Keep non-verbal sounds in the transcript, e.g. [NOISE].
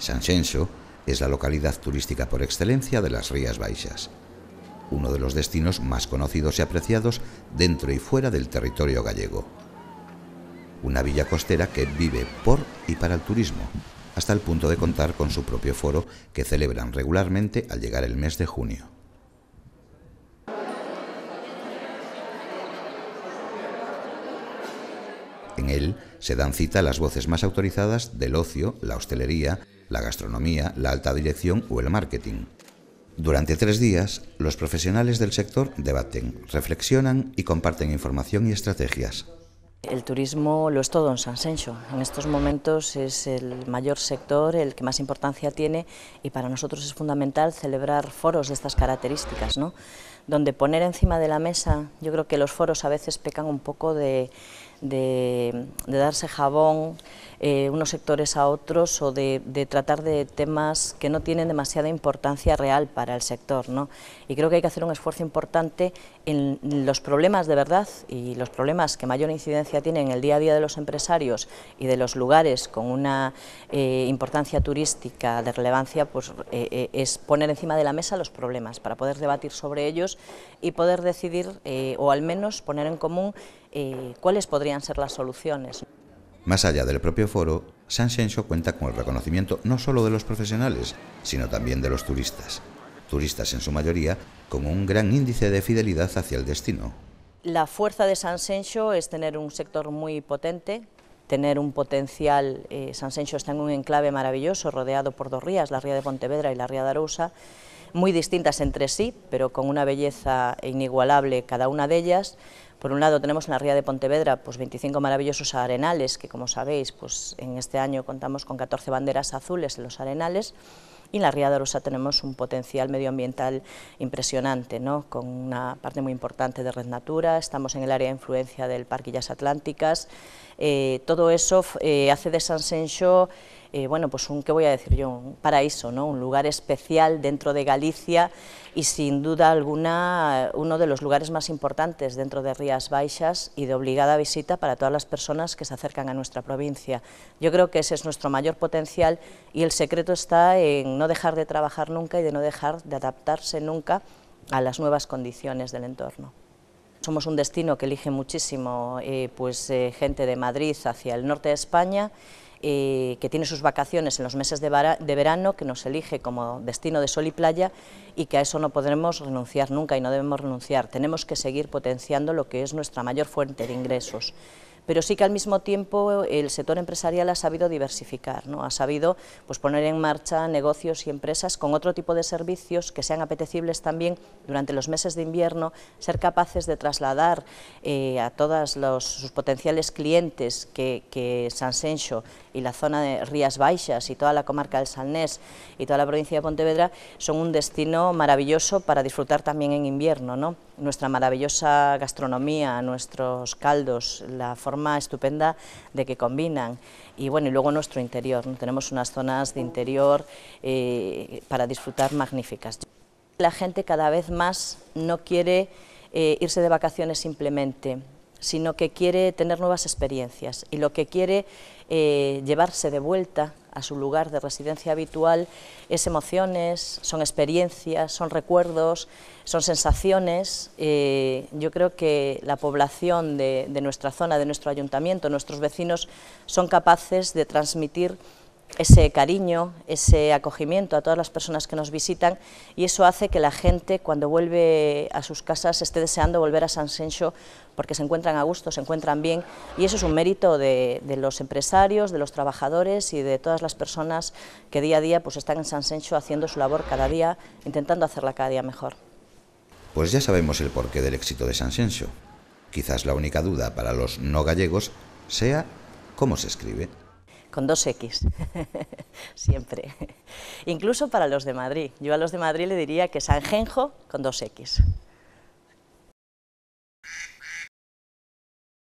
Sanxenxo es la localidad turística por excelencia de las Rías Baixas, uno de los destinos más conocidos y apreciados dentro y fuera del territorio gallego. Una villa costera que vive por y para el turismo, hasta el punto de contar con su propio foro que celebran regularmente al llegar el mes de junio. En él se dan cita las voces más autorizadas del ocio, la hostelería, la gastronomía, la alta dirección o el marketing. Durante tres días, los profesionales del sector debaten, reflexionan y comparten información y estrategias. El turismo lo es todo en San Sencho. En estos momentos es el mayor sector, el que más importancia tiene y para nosotros es fundamental celebrar foros de estas características, ¿no? donde poner encima de la mesa, yo creo que los foros a veces pecan un poco de, de, darse jabón eh, unos sectores a otros o de, tratar de temas que no tienen demasiada importancia real para el sector. ¿no? Y creo que hay que hacer un esfuerzo importante en los problemas de verdad y los problemas que mayor incidencia tienen en el día a día de los empresarios y de los lugares con una eh, importancia turística de relevancia, pues eh, es poner encima de la mesa los problemas para poder debatir sobre ellos y poder decidir o al menos poner en común eh, cuáles podrían ser las soluciones. Más allá del propio foro, San Xenxo cuenta con el reconocimiento no solo de los profesionales, sino también de los turistas. Turistas en su mayoría con un gran índice de fidelidad hacia el destino. La fuerza de San Xenxo es tener un sector muy potente, tener un potencial, eh, San Xenxo está en un enclave maravilloso, rodeado por dos rías, la ría de Pontevedra y la ría de Arousa, muy distintas entre sí, pero con una belleza inigualable cada una de ellas, por un lado tenemos en la ría de Pontevedra pues 25 maravillosos arenales, que como sabéis pues en este año contamos con 14 banderas azules en los arenales, y en la ría de Arosa tenemos un potencial medioambiental impresionante, ¿no? con una parte muy importante de Red Natura, estamos en el área de influencia del Parquillas Atlánticas, eh, todo eso eh, hace de San Senxo eh, bueno, pues un, ¿qué voy a decir yo? Un paraíso, ¿no? Un lugar especial dentro de Galicia y sin duda alguna uno de los lugares más importantes dentro de Rías Baixas y de obligada visita para todas las personas que se acercan a nuestra provincia. Yo creo que ese es nuestro mayor potencial y el secreto está en no dejar de trabajar nunca y de no dejar de adaptarse nunca a las nuevas condiciones del entorno. Somos un destino que elige muchísimo eh, pues, eh, gente de Madrid hacia el norte de España eh, que tiene sus vacaciones en los meses de, de, verano, que nos elige como destino de sol y playa y que a eso no podremos renunciar nunca y no debemos renunciar. Tenemos que seguir potenciando lo que es nuestra mayor fuente de ingresos pero sí que al mismo tiempo el sector empresarial ha sabido diversificar, ¿no? ha sabido pues, poner en marcha negocios y empresas con otro tipo de servicios que sean apetecibles también durante los meses de invierno, ser capaces de trasladar eh, a todos sus potenciales clientes que, que San Sencho y la zona de Rías Baixas y toda la comarca del Salnés y toda la provincia de Pontevedra son un destino maravilloso para disfrutar también en invierno. ¿no? Nuestra maravillosa gastronomía, nuestros caldos, la forma estupenda de que combinan. Y bueno y luego nuestro interior, tenemos unas zonas de interior eh, para disfrutar magníficas. La gente cada vez más no quiere eh, irse de vacaciones simplemente, sino que quiere tener nuevas experiencias y lo que quiere eh, llevarse de vuelta a su lugar de residencia habitual es emociones, son experiencias, son recuerdos, son sensaciones. Eh, yo creo que la población de, de nuestra zona, de nuestro ayuntamiento, nuestros vecinos, son capaces de transmitir ese cariño, ese acogimiento a todas las personas que nos visitan y eso hace que la gente cuando vuelve a sus casas esté deseando volver a San Sencho porque se encuentran a gusto, se encuentran bien y eso es un mérito de, los empresarios, de los trabajadores y de todas las personas que día a día pues, están en San Sencho haciendo su labor cada día, intentando hacerla cada día mejor. Pues ya sabemos el porqué del éxito de San Sencho. Quizás la única duda para los no gallegos sea cómo se escribe con dos X, [LAUGHS] siempre. Incluso para los de Madrid. Yo a los de Madrid le diría que Sanjenjo con dos X.